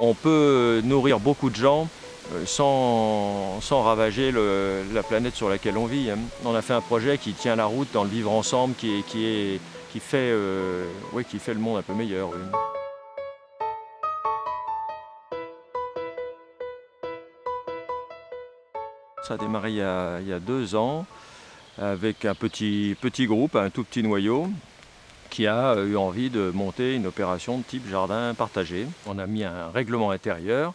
On peut nourrir beaucoup de gens euh, sans, sans ravager la planète sur laquelle on vit. hein. On a fait un projet qui tient la route dans le vivre ensemble, qui, qui, fait, euh, qui fait le monde un peu meilleur. Ça a démarré il y a, il y a deux ans avec un petit, petit groupe, un tout petit noyau qui a eu envie de monter une opération de type jardin partagé. On a mis un règlement intérieur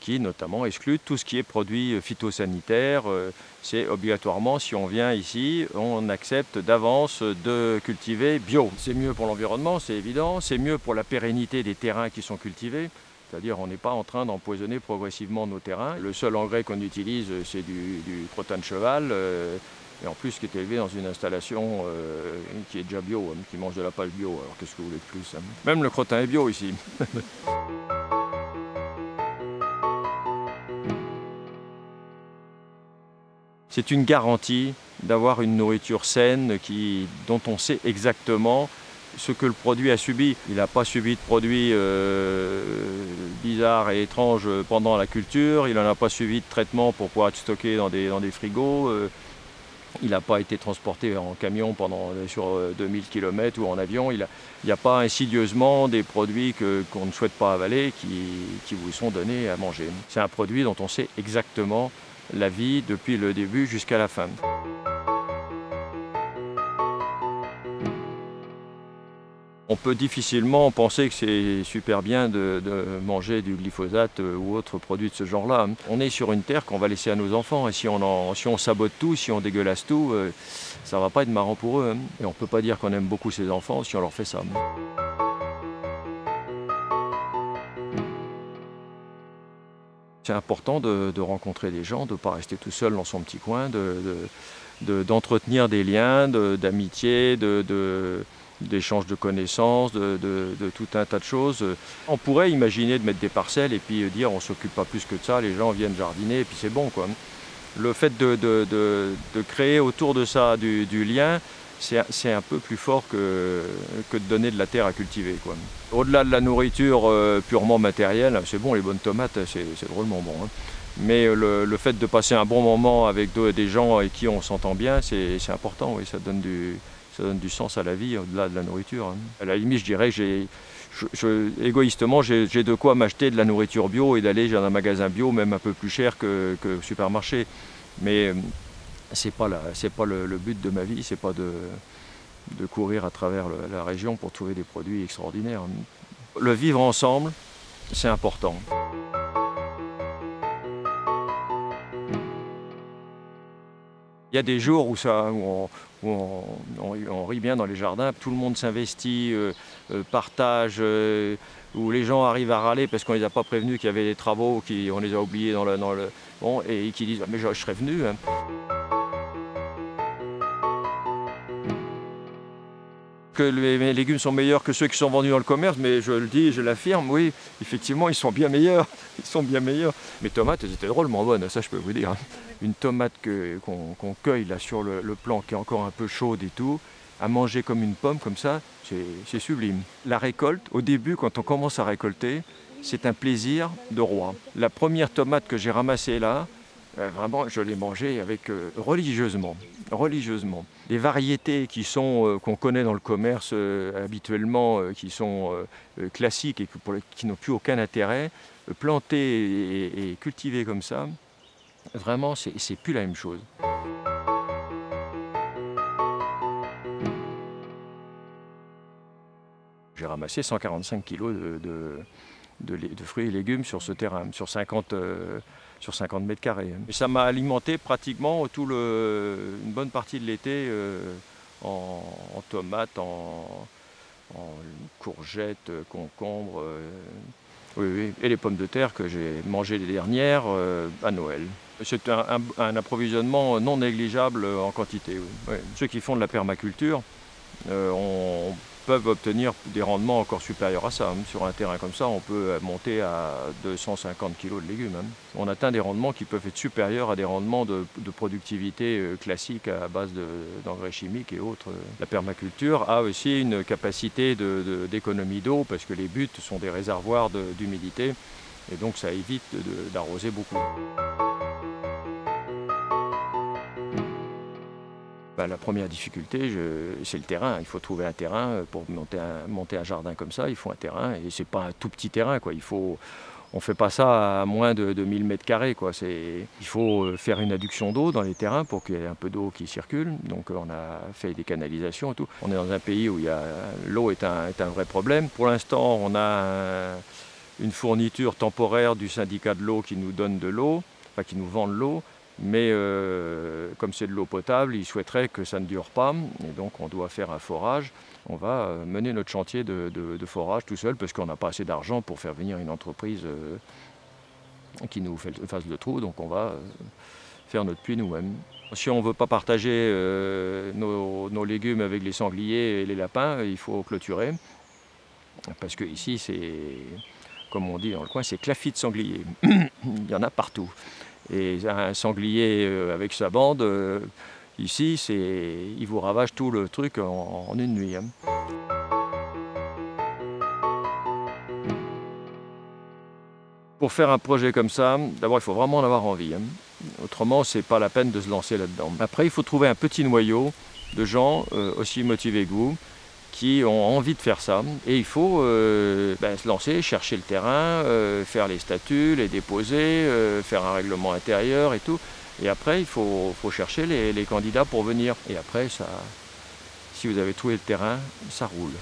qui notamment exclut tout ce qui est produit phytosanitaire. Euh, C'est obligatoirement, si on vient ici, on accepte d'avance de cultiver bio. C'est mieux pour l'environnement, c'est évident. C'est mieux pour la pérennité des terrains qui sont cultivés. C'est-à-dire on n'est pas en train d'empoisonner progressivement nos terrains. Le seul engrais qu'on utilise, c'est du, du de cheval. Et en plus, qui est élevé dans une installation euh, qui est déjà bio, hein, qui mange de la paille bio. Alors qu'est-ce que vous voulez de plus hein? Même le crottin est bio ici. C'est une garantie d'avoir une nourriture saine qui, dont on sait exactement ce que le produit a subi. Il n'a pas subi de produits euh, bizarres et étranges pendant la culture, il n'en a pas subi de traitement pour pouvoir être stocké dans des, dans des frigos. euh, il n'a pas été transporté en camion pendant, sur euh, 2000 km ou en avion. Il n'y a, pas insidieusement des produits qu'on ne souhaite pas avaler qui vous sont donnés à manger. C'est un produit dont on sait exactement la vie depuis le début jusqu'à la fin. On peut difficilement penser que c'est super bien de, manger du glyphosate euh, ou autre produit de ce genre-là. On est sur une terre qu'on va laisser à nos enfants et si on, en- sabote tout, si on dégueulasse tout, euh, ça va pas être marrant pour eux. hein. Et on ne peut pas dire qu'on aime beaucoup ses enfants si on leur fait ça. C'est important de, rencontrer des gens, de ne pas rester tout seul dans son petit coin, de- de- de- d'entretenir des liens d'amitié, de- d'échanges de connaissances, de, tout un tas de choses. On pourrait imaginer de mettre des parcelles et puis dire on s'occupe pas plus que de ça, les gens viennent jardiner et puis c'est bon. Quoi. Le fait de, créer autour de ça du, lien, c'est un peu plus fort que, de donner de la terre à cultiver. Au-delà de la nourriture euh, purement matérielle, c'est bon, les bonnes tomates, c'est drôlement bon. hein. Mais euh, le, fait de passer un bon moment avec de- des gens avec qui on s'entend bien, c'est important, oui, ça donne du, ça donne du sens à la vie au-delà de la nourriture. hein. À la limite, je dirais que égoïstement, j'ai de quoi m'acheter de la nourriture bio et d'aller dans un magasin bio, même un peu plus cher que, supermarché. Mais euh, c'est pas pas le, but de ma vie, c'est pas de, courir à travers la région pour trouver des produits extraordinaires. Le vivre ensemble, c'est important. Il y a des jours où, on, rit bien dans les jardins, tout le monde s'investit, euh, euh, partage, euh, où les gens arrivent à râler parce qu'on ne les a pas prévenus qu'il y avait des travaux, qu'on les a oubliés dans le... Bon, et qui disent Ah, Mais je, je serais venu. hein. Les, mes légumes sont meilleurs que ceux qui sont vendus dans le commerce, mais je le dis, je l'affirme, oui, effectivement, ils sont bien meilleurs. Ils sont bien meilleurs. Mes tomates, elles étaient drôlement bonnes, ça je peux vous dire. hein. Une tomate qu'on cueille là sur le, plan qui est encore un peu chaude et tout, à manger comme une pomme comme ça, c'est c'est sublime. La récolte, au début, quand on commence à récolter, c'est un plaisir de roi. La première tomate que j'ai ramassée là, euh, vraiment, je l'ai mangée avec euh, religieusement, religieusement. Les variétés qui sont euh, qu'on connaît dans le commerce euh, habituellement, euh, qui sont classiques et qui n'ont plus aucun intérêt, plantées et, cultivées comme ça, vraiment, c'est plus la même chose. J'ai ramassé 145 kilos de- de fruits et légumes sur ce terrain, sur 50, euh, sur 50 mètres carrés. Et ça m'a alimenté pratiquement tout le, une bonne partie de l'été euh, en, tomates, en, courgettes, euh, concombres, oui, et les pommes de terre que j'ai mangées les dernières à Noël. C'est un, approvisionnement non négligeable en quantité. Ceux qui font de la permaculture euh, peuvent obtenir des rendements encore supérieurs à ça. hein. Sur un terrain comme ça, on peut monter à 250 kg de légumes. hein. On atteint des rendements qui peuvent être supérieurs à des rendements de, de productivité euh, classiques à base de- d'engrais chimiques et autres. La permaculture a aussi une capacité d'économie d'eau parce que les buttes sont des réservoirs d'humidité Et donc ça évite d'arroser beaucoup. Bah, la première difficulté, c'est le terrain. Il faut trouver un terrain pour monter un, jardin comme ça. Il faut un terrain et c'est pas un tout petit terrain. Quoi. Il faut, on ne fait pas ça à moins de, 1000 mètres carrés. Il faut euh, faire une adduction d'eau dans les terrains pour qu'il y ait un peu d'eau qui circule. Donc on a fait des canalisations et tout. On est dans un pays où l'eau est un, vrai problème. Pour l'instant, on a une fourniture temporaire du syndicat de l'eau qui nous donne de l'eau, enfin qui nous vend de l'eau. Mais euh, comme c'est de l'eau potable, ils souhaiteraient que ça ne dure pas. Et donc on doit faire un forage. On va euh, mener notre chantier de, forage tout seul parce qu'on n'a pas assez d'argent pour faire venir une entreprise euh, qui nous fasse le trou. Donc on va faire notre puits nous-mêmes. Si on ne veut pas partager nos, légumes avec les sangliers et les lapins, il faut clôturer. Parce que ici, c'est, comme on dit dans le coin, c'est clafit de sanglier. il y en a partout. Et un sanglier euh, avec sa bande, euh, ici, il vous ravage tout le truc en, une nuit. Hein. Pour faire un projet comme ça, d'abord il faut vraiment en avoir envie. Hein. Autrement, c'est pas la peine de se lancer là-dedans. Après, il faut trouver un petit noyau de gens euh, aussi motivés que vous, qui ont envie de faire ça. Et il faut euh, ben, se lancer, chercher le terrain, euh, faire les statuts, les déposer, euh, faire un règlement intérieur et tout. Et après, il faut, chercher les, candidats pour venir. Et après, ça, si vous avez trouvé le terrain, ça roule.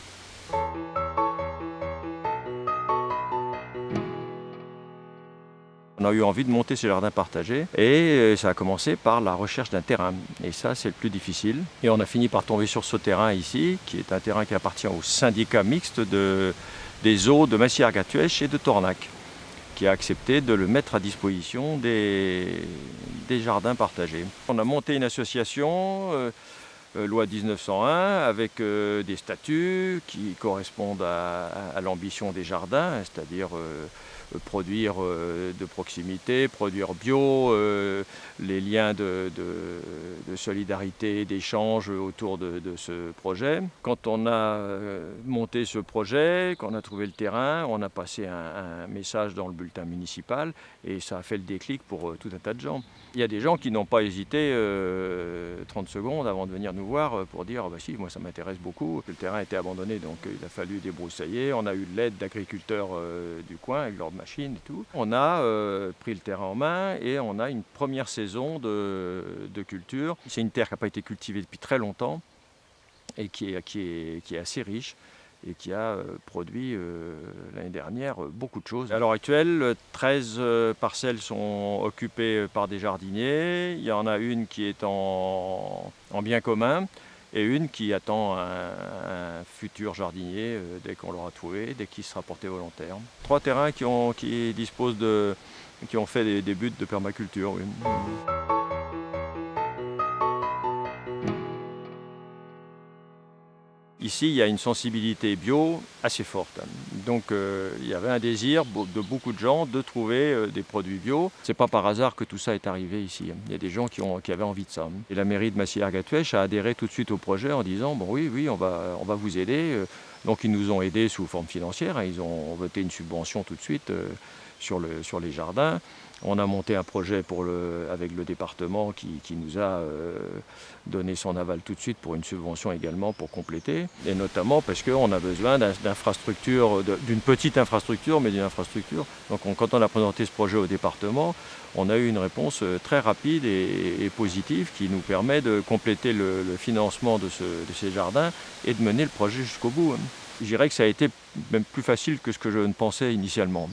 On a eu envie de monter ce jardin partagé et euh, ça a commencé par la recherche d'un terrain. Et ça, c'est le plus difficile. Et on a fini par tomber sur ce terrain ici, qui est un terrain qui appartient au syndicat mixte des eaux de Massière-Gatuèche et de Tornac, qui a accepté de le mettre à disposition des, jardins partagés. On a monté une association. Euh, euh, loi 1901 avec des statuts qui correspondent à, l'ambition des jardins, c'est-à-dire produire euh, de proximité, produire bio, euh, les liens de, solidarité, d'échange autour de, ce projet. Quand on a euh, monté ce projet, qu'on a trouvé le terrain, on a passé un, message dans le bulletin municipal et ça a fait le déclic pour tout un tas de gens. Il y a des gens qui n'ont pas hésité 30 secondes avant de venir nous voir pour dire bah si, moi ça m'intéresse beaucoup. Le terrain été abandonné donc il a fallu débroussailler. On a eu l'aide d'agriculteurs du coin avec leur On a euh, pris le terrain en main et on a une première saison de, culture. C'est une terre qui n'a pas été cultivée depuis très longtemps et qui est, assez riche et qui a euh, produit euh, l'année dernière beaucoup de choses. À l'heure actuelle, 13 parcelles sont occupées par des jardiniers. Il y en a une qui est en bien commun et une qui attend un, futur jardinier euh, dès qu'on l'aura trouvé, dès qu'il sera porté volontaire. Trois terrains qui, ont, disposent de, qui ont fait des buts de permaculture. Ici, il y a une sensibilité bio assez forte. Donc, euh, il y avait un désir de beaucoup de gens de trouver euh, des produits bio. Ce n'est pas par hasard que tout ça est arrivé ici. Il y a des gens qui, avaient envie de ça. Et la mairie de Massy-Argatouèche a adhéré tout de suite au projet en disant bon oui, oui, on va, on va vous aider. Euh, donc, ils nous ont aidés sous forme financière. Ils ont voté une subvention tout de suite sur, le, sur les jardins. On a monté un projet avec le département qui, nous a euh, donné son aval tout de suite pour une subvention également pour compléter. Et notamment parce qu'on a besoin d'infrastructures, d'une petite infrastructure, mais d'une infrastructure. Donc quand on a présenté ce projet au département, on a eu une réponse euh, très rapide et, positive qui nous permet de compléter le, financement de, de, ces jardins et de mener le projet jusqu'au bout. Je dirais que ça a été même plus facile que ce que je ne pensais initialement.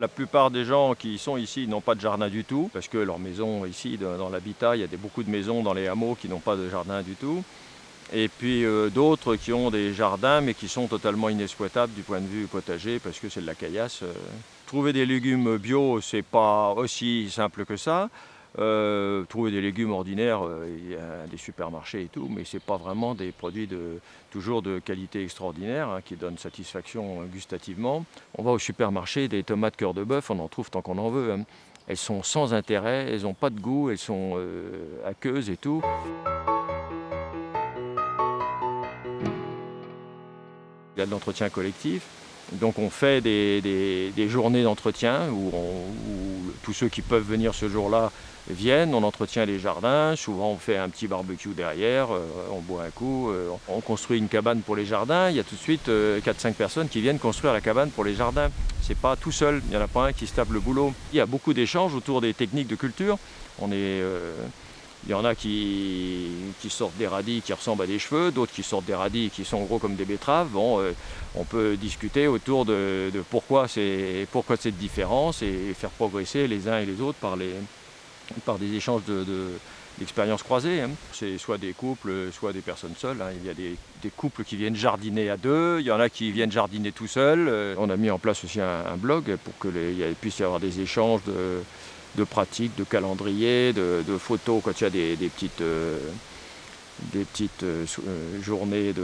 La plupart des gens qui sont ici n'ont pas de jardin du tout, parce que leur maison ici, dans l'habitat, il y a beaucoup de maisons dans les hameaux qui n'ont pas de jardin du tout. Et puis euh, d'autres qui ont des jardins, mais qui sont totalement inexploitables du point de vue potager, parce que c'est de la caillasse. Euh. Trouver des légumes bio, c'est pas aussi simple que ça. Euh, trouver des légumes ordinaires, il y a des supermarchés et tout, mais ce n'est pas vraiment des produits toujours de qualité extraordinaire hein, qui donnent satisfaction gustativement. On va au supermarché, des tomates cœur de bœuf, on en trouve tant qu'on en veut. Hein. Elles sont sans intérêt, elles n'ont pas de goût, elles sont aqueuses et tout. A de l'entretien collectif. Donc on fait des, journées d'entretien où, tous ceux qui peuvent venir ce jour-là viennent, on entretient les jardins, souvent on fait un petit barbecue derrière, euh, on boit un coup, euh, on construit une cabane pour les jardins, il y a tout de suite 4-5 euh, personnes qui viennent construire la cabane pour les jardins. C'est pas tout seul, il n'y en a pas un qui se tape le boulot. Il y a beaucoup d'échanges autour des techniques de culture. On est il y en a qui, sortent des radis qui ressemblent à des cheveux, d'autres qui sortent des radis qui sont gros comme des betteraves. Bon, euh, on peut discuter autour de, pourquoi, pourquoi cette différence et faire progresser les uns et les autres par, des échanges d'expériences croisées. Hein. C'est soit des couples, soit des personnes seules. Hein. Il y a des, couples qui viennent jardiner à deux, il y en a qui viennent jardiner tout seuls. Euh, on a mis en place aussi un, blog pour qu'il puisse y avoir des échanges de de pratiques, de calendrier, de, photos quand il y a des, petites, des petites euh, euh, euh, journées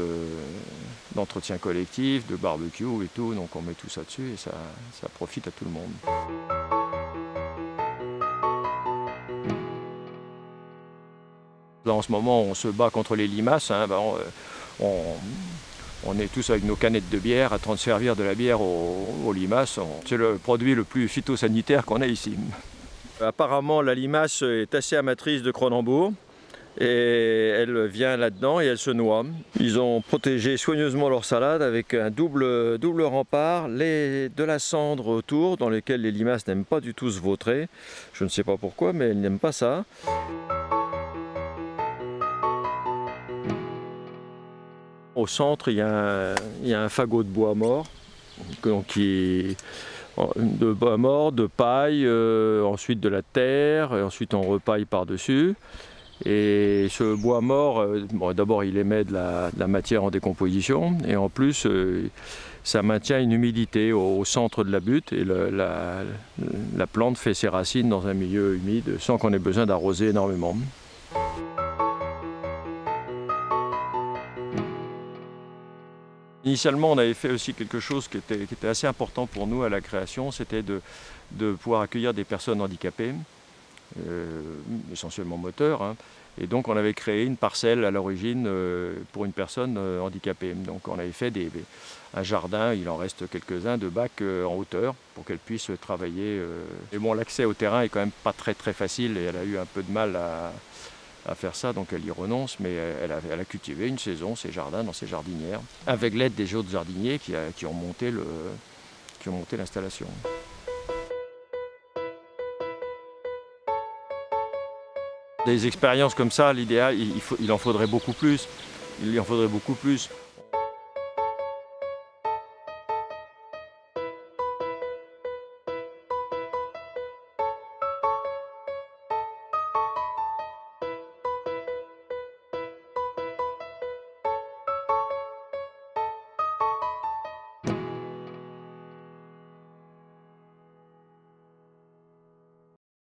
d'entretien collectif, de barbecue et tout. Donc on met tout ça dessus et ça, ça profite à tout le monde. Là, en ce moment, on se bat contre les limaces. Hein, ben, on, est tous avec nos canettes de bière à train de servir de la bière aux limaces. C'est le produit le plus phytosanitaire qu'on a ici. Apparemment, la limace est assez amatrice de Cronenbourg et elle vient là-dedans et elle se noie. Ils ont protégé soigneusement leur salade avec un double, double rempart, les, de la cendre autour dans lesquelles les limaces n'aiment pas du tout se vautrer. Je ne sais pas pourquoi, mais elles n'aiment pas ça. Au centre, il y, a un, il y a un fagot de bois mort qui de bois mort, de paille, euh, ensuite de la terre, et ensuite on repaille par-dessus. Et ce bois mort, euh, d'abord il émet de la, matière en décomposition, et en plus euh, ça maintient une humidité au, centre de la butte, et la, la plante fait ses racines dans un milieu humide sans qu'on ait besoin d'arroser énormément. Initialement, on avait fait aussi quelque chose qui était, assez important pour nous à la création, c'était de, pouvoir accueillir des personnes handicapées, euh, essentiellement moteurs. Hein. Et donc on avait créé une parcelle à l'origine euh, pour une personne euh, handicapée. Donc on avait fait un jardin, il en reste quelques-uns, de bacs en hauteur pour qu'elle puisse travailler. Et bon, l'accès au terrain est quand même pas très très facile et elle a eu un peu de mal à, à faire ça, donc elle y renonce, mais elle a, cultivé une saison ses jardins dans ses jardinières, avec l'aide des autres jardiniers qui, qui ont monté l'installation. Des expériences comme ça, l'idéal, il, il en faudrait beaucoup plus. Il en faudrait beaucoup plus.